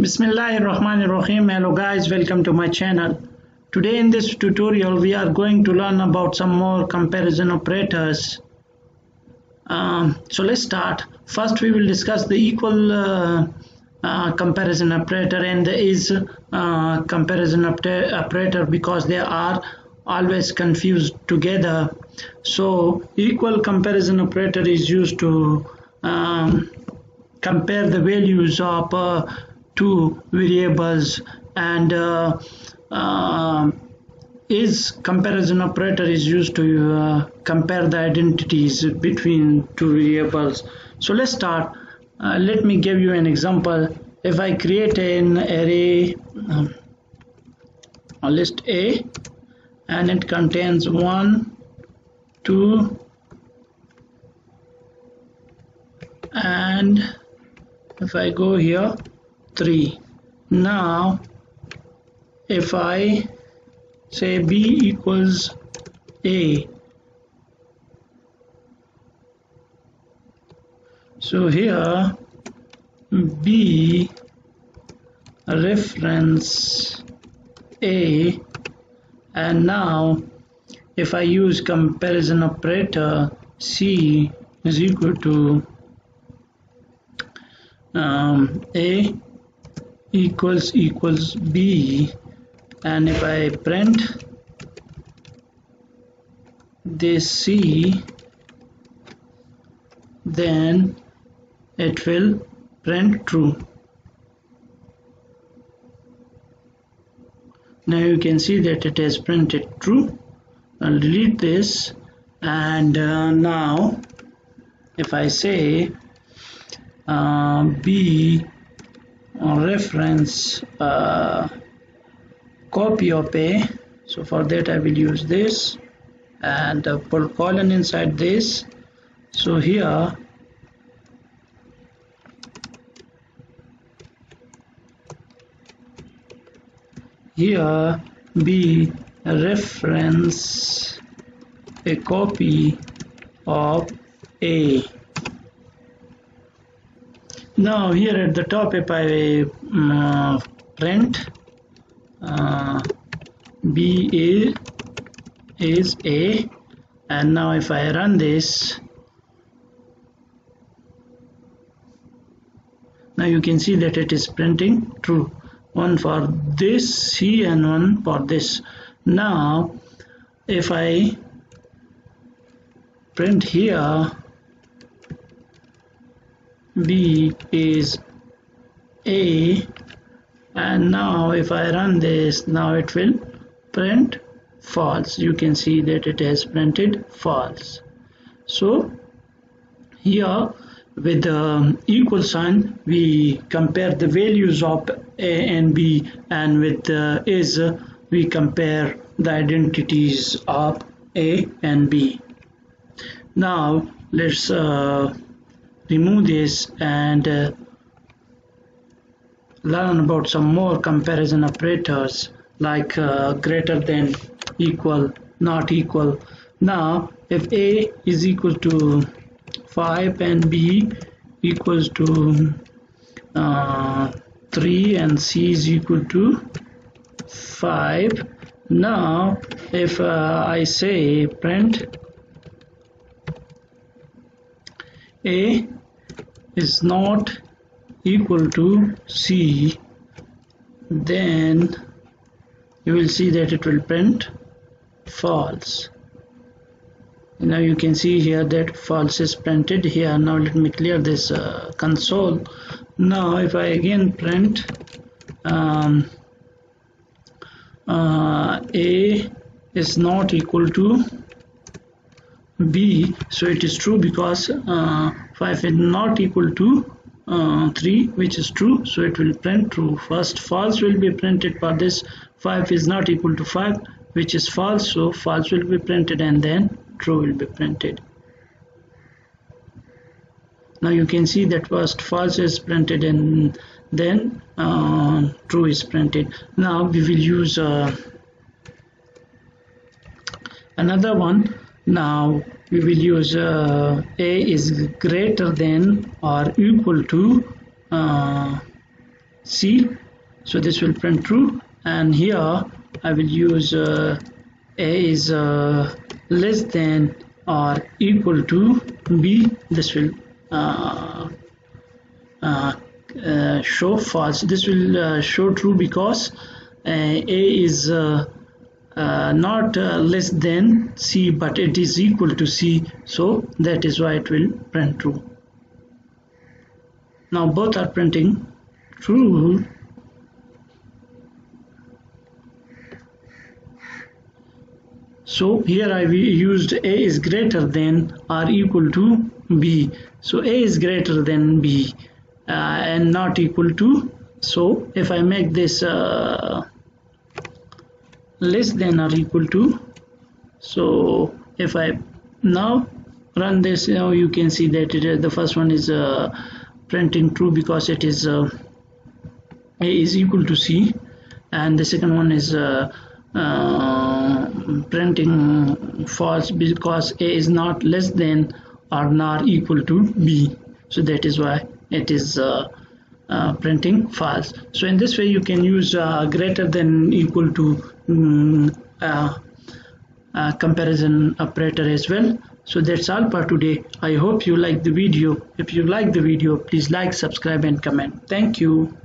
Bismillahirrahmanirrahim. Hello guys, welcome to my channel. Today in this tutorial we are going to learn about some more comparison operators. Um, so let's start. First we will discuss the equal uh, uh, comparison operator and the is uh, comparison operator because they are always confused together. So equal comparison operator is used to um, compare the values of uh, two variables and uh, uh, is comparison operator is used to uh, compare the identities between two variables. So let's start. Uh, let me give you an example. If I create an array um, a list A and it contains one two and if I go here 3 now if I say b equals a so here b reference a and now if I use comparison operator c is equal to um, a equals equals b and if I print this c then it will print true. Now you can see that it has printed true. I'll delete this and uh, now if I say uh, b reference uh, copy of a. So for that I will use this and uh, put colon inside this. So here here b reference a copy of a now here at the top if I uh, print uh, B A is A. And now if I run this now you can see that it is printing true. One for this C and one for this. Now if I print here B is A and now if I run this now it will print false. You can see that it has printed false. So here with the equal sign we compare the values of A and B and with the is we compare the identities of A and B. Now let's uh, remove this and uh, learn about some more comparison operators like uh, greater than equal not equal. Now if a is equal to 5 and b equals to uh, 3 and c is equal to 5 now if uh, I say print a is not equal to C. Then you will see that it will print false. Now you can see here that false is printed here. Now let me clear this uh, console. Now if I again print um, uh, A is not equal to B. So it is true because uh, 5 is not equal to uh, 3 which is true. So it will print true. First false will be printed for this. 5 is not equal to 5 which is false. So false will be printed and then true will be printed. Now you can see that first false is printed and then uh, true is printed. Now we will use uh, another one now we will use uh, a is greater than or equal to uh, C. So this will print true. And here I will use uh, A is uh, less than or equal to B. This will uh, uh, show false. This will show true because A is not less than C but it is equal to C. So that is why it will print true. Now both are printing true. So here I used a is greater than or equal to b. So a is greater than b uh, and not equal to. So if I make this uh, less than or equal to. So if I now run this now you can see that it, the first one is uh, printing true because it is uh, a is equal to c. And the second one is uh, uh, printing false because a is not less than or not equal to b. So that is why it is uh, uh, printing false. So in this way you can use uh, greater than equal to um, comparison operator as well. So that's all for today. I hope you like the video. If you like the video please like subscribe and comment. Thank you